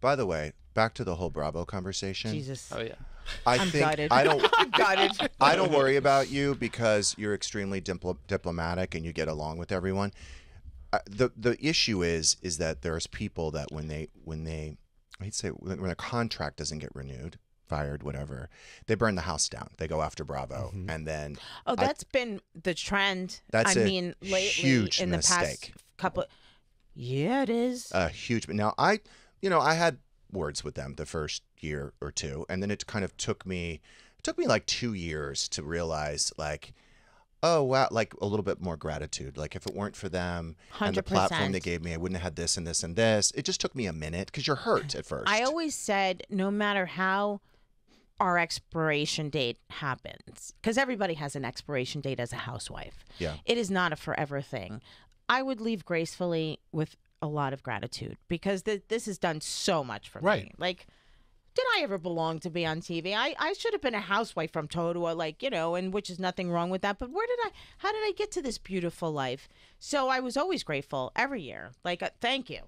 By the way, back to the whole Bravo conversation. Jesus. Oh yeah. I I'm think gutted. I don't. I'm gutted. I don't worry about you because you're extremely dipl- diplomatic and you get along with everyone. Uh, the the issue is is that there's people that when they when they I'd say when when a contract doesn't get renewed, fired, whatever, they burn the house down. They go after Bravo, and then Oh, I- that's been the trend. That's I a mean, lately huge in the past mistake. couple. Yeah, it is. a huge. Now I, you know, I had words with them the first year or two, and then it kind of took me, it took me like two years to realize like, oh wow, like a little bit more gratitude. Like if it weren't for them and the platform they gave me, I wouldn't have had this and this and this. It just took me a minute because you're hurt at first. I always said, no matter how our expiration date happens, because everybody has an expiration date as a housewife. Yeah. It is not a forever thing. I would leave gracefully with a lot of gratitude because th- this has done so much for me. Right. Like, did I ever belong to be on TV? I, I should have been a housewife from Totowa, like, you know, and which is nothing wrong with that. But where did I, how did I get to this beautiful life? So I was always grateful every year. Like, uh, thank you.